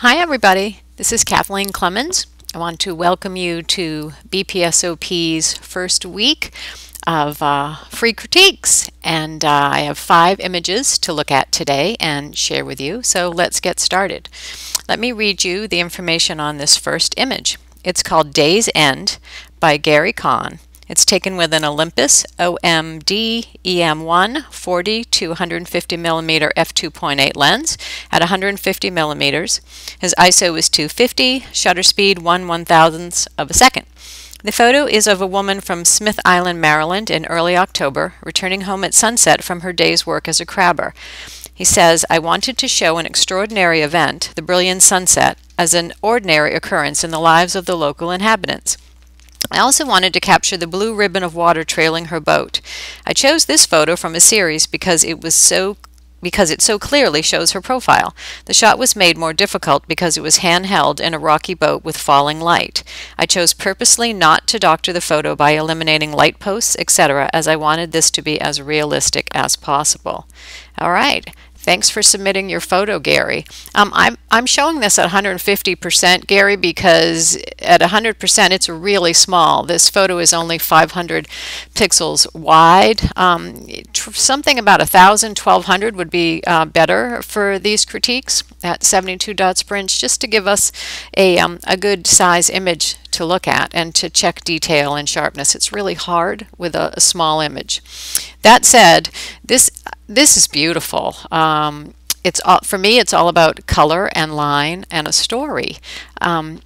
Hi everybody, this is Kathleen Clemons. I want to welcome you to BPSOP's first week of uh, free critiques and uh, I have five images to look at today and share with you so let's get started. Let me read you the information on this first image. It's called Day's End by Gary Kahn it's taken with an Olympus OMD EM1 40 to 150 millimeter f2.8 lens at 150 millimeters. His ISO is 250, shutter speed 1 one thousandth of a second. The photo is of a woman from Smith Island, Maryland in early October, returning home at sunset from her day's work as a crabber. He says, I wanted to show an extraordinary event, the brilliant sunset, as an ordinary occurrence in the lives of the local inhabitants. I also wanted to capture the blue ribbon of water trailing her boat. I chose this photo from a series because it was so because it so clearly shows her profile. The shot was made more difficult because it was handheld in a rocky boat with falling light. I chose purposely not to doctor the photo by eliminating light posts, etc., as I wanted this to be as realistic as possible. All right, Thanks for submitting your photo, Gary. Um, I'm, I'm showing this at 150%, Gary, because at 100% it's really small. This photo is only 500 pixels wide. Um, something about 1,000, 1,200 would be uh, better for these critiques at 72 dots per inch, just to give us a, um, a good size image to look at and to check detail and sharpness. It's really hard with a, a small image. That said, this this is beautiful. Um, it's all, for me. It's all about color and line and a story. Um,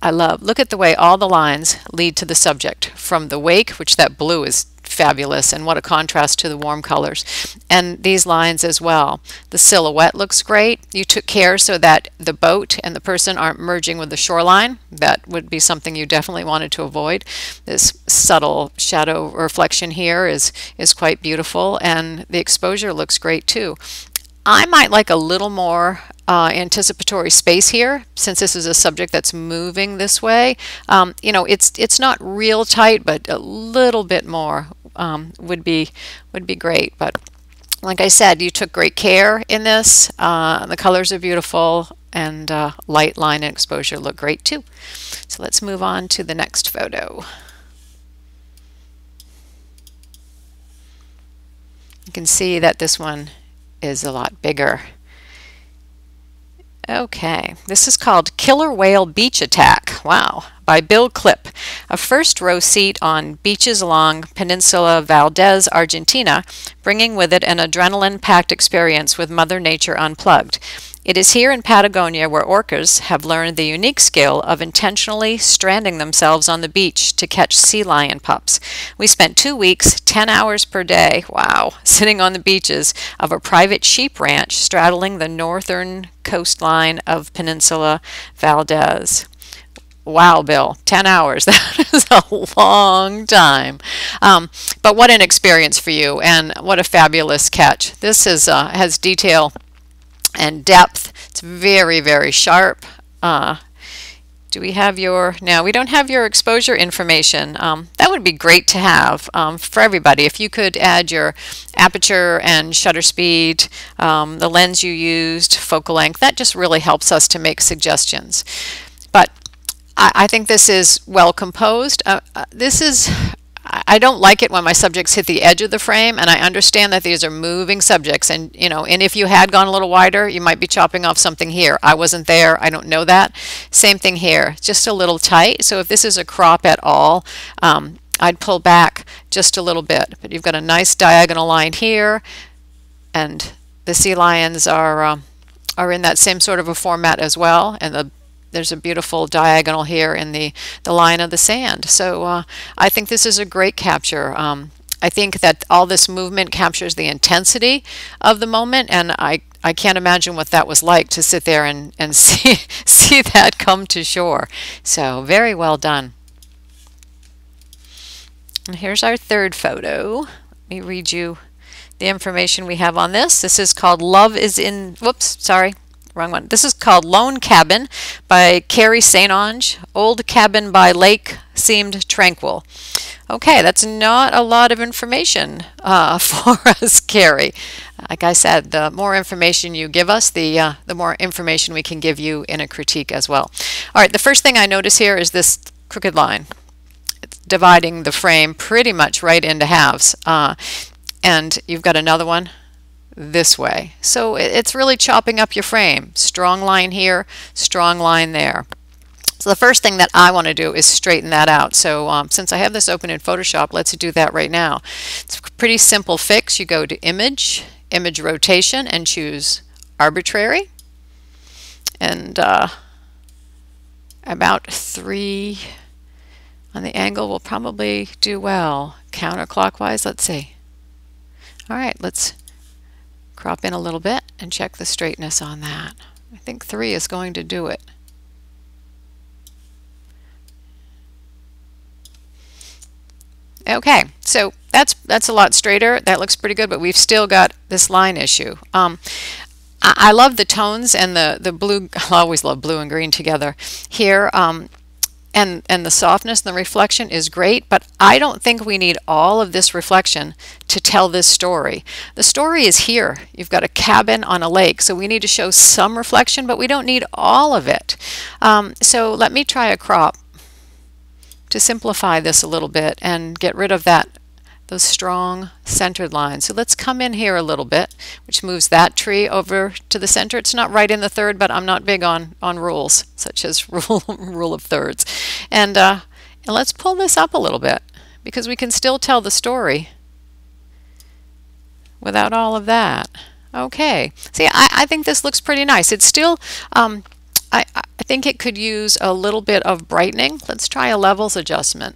I love. Look at the way all the lines lead to the subject from the wake, which that blue is fabulous and what a contrast to the warm colors. And these lines as well. The silhouette looks great. You took care so that the boat and the person aren't merging with the shoreline. That would be something you definitely wanted to avoid. This subtle shadow reflection here is is quite beautiful and the exposure looks great too. I might like a little more uh, anticipatory space here since this is a subject that's moving this way. Um, you know, it's it's not real tight, but a little bit more um, would be would be great. But like I said, you took great care in this. Uh, the colors are beautiful and uh, light line and exposure look great too. So let's move on to the next photo. You can see that this one is a lot bigger. Okay, this is called Killer Whale Beach Attack. Wow, by Bill Klipp. A first row seat on beaches along Peninsula Valdez, Argentina, bringing with it an adrenaline packed experience with Mother Nature unplugged. It is here in Patagonia where orcas have learned the unique skill of intentionally stranding themselves on the beach to catch sea lion pups. We spent two weeks, 10 hours per day, wow, sitting on the beaches of a private sheep ranch straddling the northern coastline of Peninsula Valdez. Wow, Bill, 10 hours. That is a long time. Um, but what an experience for you, and what a fabulous catch. This is uh, has detail and depth. It's very, very sharp. Uh, do we have your, now we don't have your exposure information. Um, that would be great to have um, for everybody. If you could add your aperture and shutter speed, um, the lens you used, focal length, that just really helps us to make suggestions. I, think this is well composed. Uh, uh, this is I don't like it when my subjects hit the edge of the frame and I understand that these are moving subjects and you know and if you had gone a little wider you might be chopping off something here. I wasn't there. I don't know that. Same thing here just a little tight. So if this is a crop at all um, I'd pull back just a little bit. But you've got a nice diagonal line here and the sea lions are uh, are in that same sort of a format as well and the there's a beautiful diagonal here in the, the line of the sand. So uh, I think this is a great capture. Um, I think that all this movement captures the intensity of the moment, and I, I can't imagine what that was like to sit there and, and see, see that come to shore. So very well done. And here's our third photo. Let me read you the information we have on this. This is called Love is in, whoops, sorry, wrong one. This is called Lone Cabin by Carrie St. Onge. Old cabin by lake seemed tranquil. Okay, that's not a lot of information uh, for us, Carrie. Like I said, the more information you give us, the uh, the more information we can give you in a critique as well. All right, the first thing I notice here is this crooked line. It's dividing the frame pretty much right into halves. Uh, and you've got another one this way. So it's really chopping up your frame. Strong line here, strong line there. So the first thing that I want to do is straighten that out. So um, since I have this open in Photoshop, let's do that right now. It's a pretty simple fix. You go to Image, Image Rotation, and choose Arbitrary. And uh, about 3 on the angle will probably do well. Counterclockwise, let's see. All right, let's crop in a little bit and check the straightness on that. I think 3 is going to do it. Okay, so that's that's a lot straighter. That looks pretty good, but we've still got this line issue. Um, I, I, love the tones and the the blue. I always love blue and green together here. Um, and and the softness and the reflection is great, but I don't think we need all of this reflection to tell this story. The story is here. You've got a cabin on a lake, so we need to show some reflection, but we don't need all of it. Um, so let me try a crop to simplify this a little bit and get rid of that those strong centered lines. So let's come in here a little bit, which moves that tree over to the center. It's not right in the third, but I'm not big on, on rules, such as rule, rule of thirds. And, uh, and let's pull this up a little bit, because we can still tell the story without all of that. Okay. See, I, I think this looks pretty nice. It's still, um, I, I think it could use a little bit of brightening. Let's try a levels adjustment.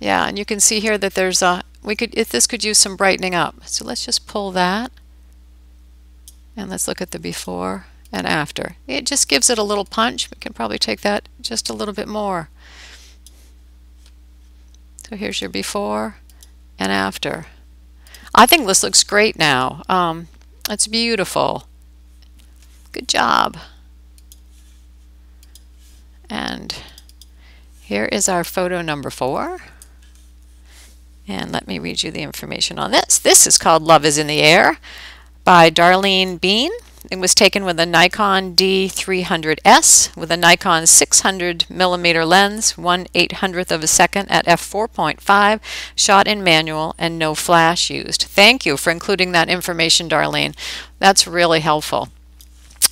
Yeah, and you can see here that there's a, we could, if this could use some brightening up. So let's just pull that. And let's look at the before and after. It just gives it a little punch. We can probably take that just a little bit more. So here's your before and after. I think this looks great now. Um, it's beautiful. Good job. And here is our photo number four. And let me read you the information on this. This is called Love is in the Air by Darlene Bean. It was taken with a Nikon D300S with a Nikon 600 millimeter lens, 1 800th of a second at f4.5, shot in manual and no flash used. Thank you for including that information, Darlene. That's really helpful.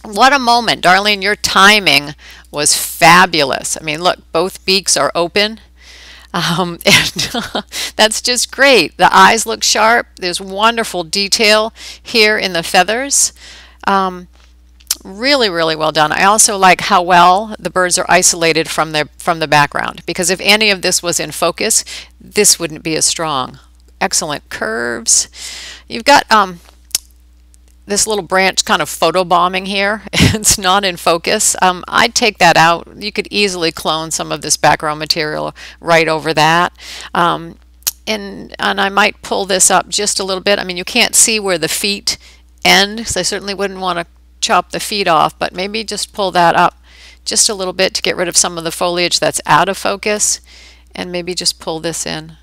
What a moment. Darlene, your timing was fabulous. I mean, look, both beaks are open. Um, and that's just great. The eyes look sharp. There's wonderful detail here in the feathers. Um, really, really well done. I also like how well the birds are isolated from their from the background because if any of this was in focus, this wouldn't be as strong. Excellent curves. You've got um, this little branch kind of photo bombing here. it's not in focus. Um, I'd take that out. You could easily clone some of this background material right over that. Um, and, and I might pull this up just a little bit. I mean, you can't see where the feet end, so I certainly wouldn't want to chop the feet off, but maybe just pull that up just a little bit to get rid of some of the foliage that's out of focus, and maybe just pull this in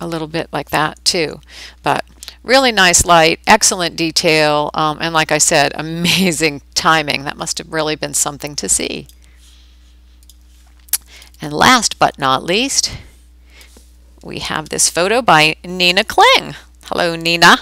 a little bit like that too. But really nice light, excellent detail, um, and like I said, amazing timing. That must have really been something to see. And last but not least, we have this photo by Nina Kling. Hello, Nina.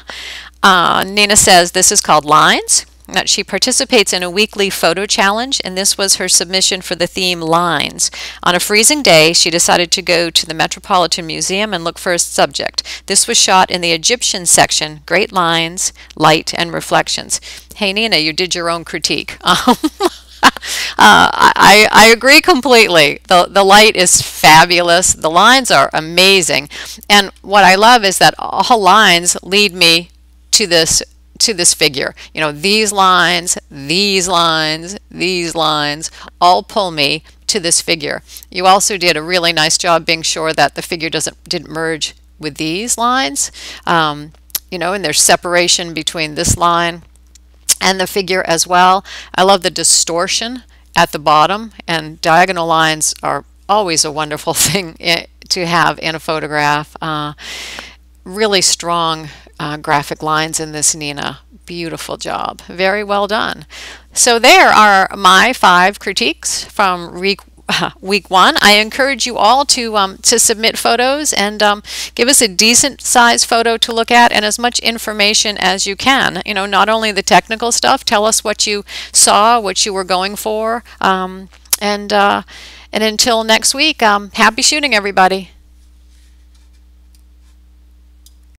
Uh, Nina says this is called Lines, that she participates in a weekly photo challenge, and this was her submission for the theme Lines. On a freezing day, she decided to go to the Metropolitan Museum and look for a subject. This was shot in the Egyptian section, Great Lines, Light, and Reflections. Hey, Nina, you did your own critique. Uh, I, I agree completely. The, the light is fabulous. The lines are amazing. And what I love is that all lines lead me to this to this figure. You know, these lines, these lines, these lines all pull me to this figure. You also did a really nice job being sure that the figure doesn't didn't merge with these lines. Um, you know, and there's separation between this line and the figure as well. I love the distortion at the bottom and diagonal lines are always a wonderful thing to have in a photograph. Uh, really strong uh, graphic lines in this Nina. Beautiful job. Very well done. So there are my five critiques from week, week one. I encourage you all to um, to submit photos and um, give us a decent size photo to look at and as much information as you can. You know, not only the technical stuff. Tell us what you saw, what you were going for, um, and uh, and until next week, um, happy shooting, everybody.